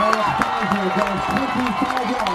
And it's Tiger goes 25 yards.